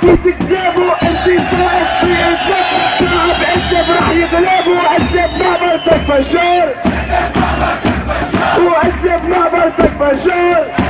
في تكذبوا انت صاحب في الجد شعب عزب راح يغلبوا عزب معبرتك بشار وعزب معبرتك بشار